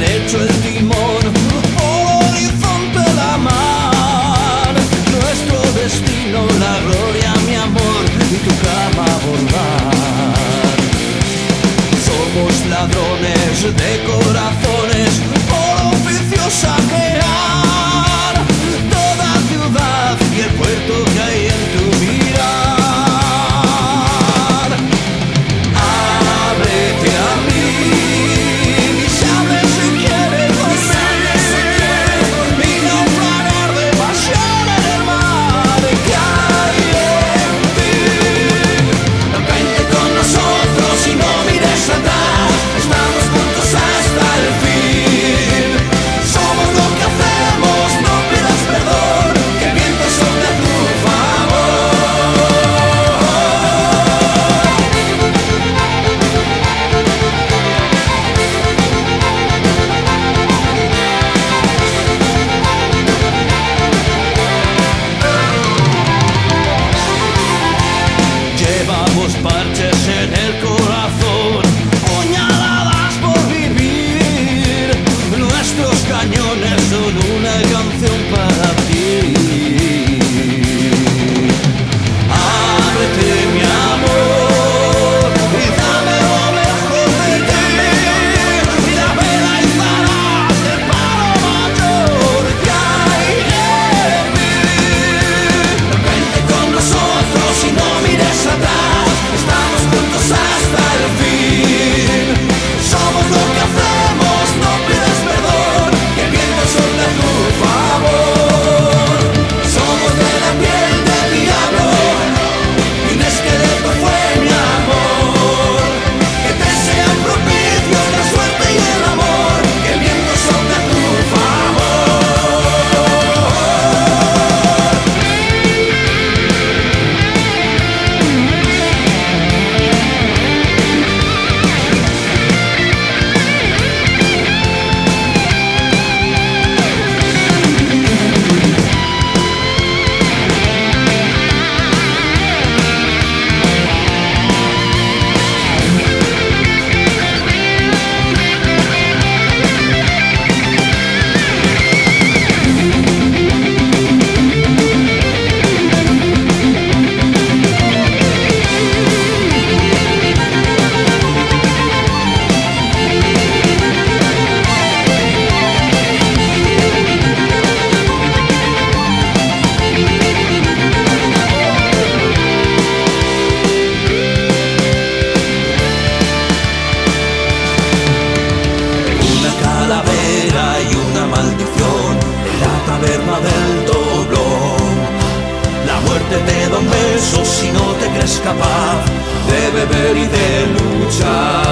derecho el timón, capaz de beber y de luchar.